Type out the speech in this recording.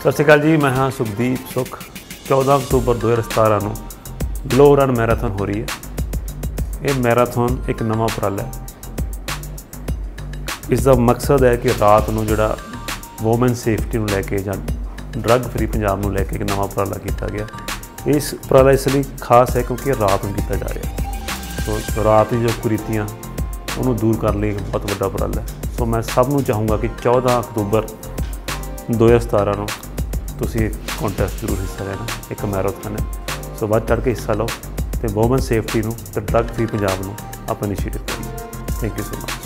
ਸਤਿ ਸ਼੍ਰੀ ਅਕਾਲ ਜੀ, ਮੈਂ ਹਾਂ ਸੁਖਦੀਪ ਸੁਖ। 14 ਅਕਤੂਬਰ 2017 ਨੂੰ ਗਲੋ ਰਨ ਮੈਰਾਥਨ ਹੋ ਰਹੀ ਹੈ। ਇਹ ਮੈਰਾਥਨ ਇੱਕ ਨਵਾਂ ਉਪਰਾਲਾ ਹੈ। ਇਸ ਦਾ ਮਕਸਦ ਹੈ ਕਿ ਰਾਤ ਨੂੰ ਜਿਹੜਾ ਔਮਨ ਸੇਫਟੀ ਨੂੰ ਲੈ ਕੇ ਜਾਂ ਡਰੱਗ ਫ੍ਰੀ ਪੰਜਾਬ ਨੂੰ ਲੈ ਕੇ ਇੱਕ ਨਵਾਂ ਉਪਰਾਲਾ ਕੀਤਾ ਗਿਆ। ਇਸ ਉਪਰਾਲਾ ਇਸ ਲਈ ਖਾਸ ਹੈ ਕਿਉਂਕਿ ਰਾਤ ਨੂੰ ਕੀਤਾ ਜਾ ਰਿਹਾ ਹੈ। ਸੋ ਰਾਤ ਦੀ ਜੋ ਕੁਰੀਤੀਆਂ, ਉਹਨੂੰ ਦੂਰ ਕਰਨ ਲਈ ਇੱਕ ਬਹੁਤ ਵੱਡਾ ਉਪਰਾਲਾ ਹੈ। ਸੋ ਮੈਂ ਸਭ ਨੂੰ ਚਾਹੂੰਗਾ ਕਿ 14 ਅਕਤੂਬਰ 2017 ਨੂੰ ਤੁਸੀਂ ਕੰਟੈਸਟ ਜ਼ਰੂਰ ਹਿੱਸਾ ਲੈਣਾ, ਇੱਕ ਮੈਰਾਥਨ ਹੈ। ਸੋ ਵੱਧ ਚੜ੍ਹ ਕੇ ਹਿੱਸਾ ਲਓ ਤੇ ਔਮਨ ਸੇਫਟੀ ਨੂੰ ਤੇ ਡਰੱਗ ਫ੍ਰੀ ਪੰਜਾਬ ਨੂੰ ਆਪਾਂ ਇਨੀਸ਼ੀਏਟਿਵ ਕਰੀਏ। Thank you so much